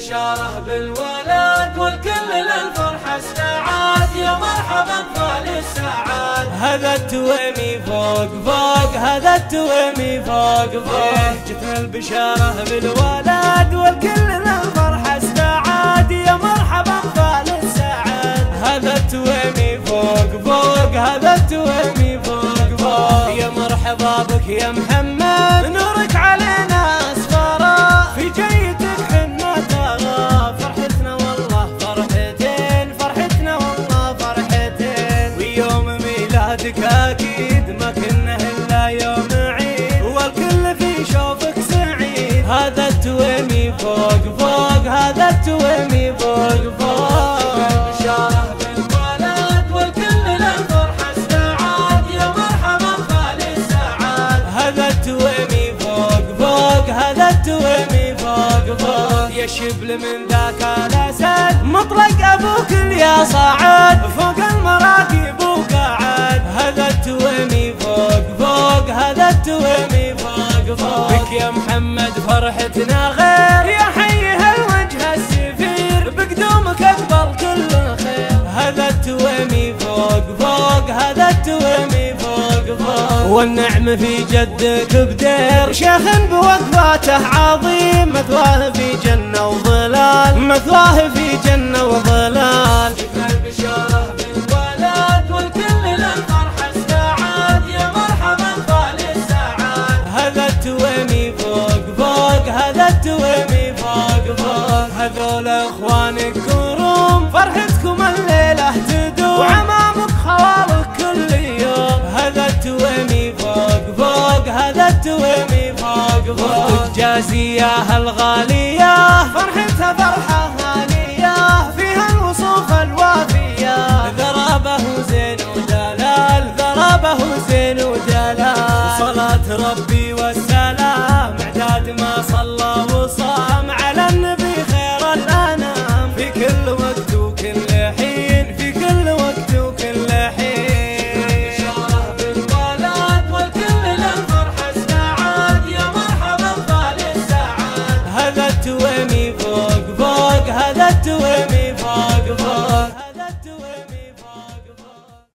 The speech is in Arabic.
بشاره بالولد والكل للفرحة استعاد. يا مرحبا طال السعاد. هذا التويمي فوق فوق هذا التويمي فوق فوق. إيه، جتنا البشاره بالولد والكل للفرحة استعاد. يا مرحبا طال السعاد. هذا التويمي فوق فوق هذا التويمي فوق فوق. يا مرحبا بك يا محمد. أكيد ما كنا إلا يوم عيد والكل في شوفك سعيد. هذا التويمي فوق فوق هذا التويمي فوق فوق. هذا التويمي فوق فوق يا شبل من ذاك الأسد مطلق أبوك يا صعد فوق المراكب بك يا محمد فرحتنا غير. يا حي هالوجه السفير بقدومك أقبل كل خير. هذا التويمي فوق فوق هذا التويمي فوق فوق. والنعم في جدك بدير. شيخ بوقفاته عظيم مثواه في جنة وظلال. مثواه في جنة هذول اخوانك كروم فرحتكم الليلة تدوم. وعمامك خوالك كل يوم. هذا التويمي فوق فوق هذا التويمي فوق فوق. جازية الغالي got to wear me.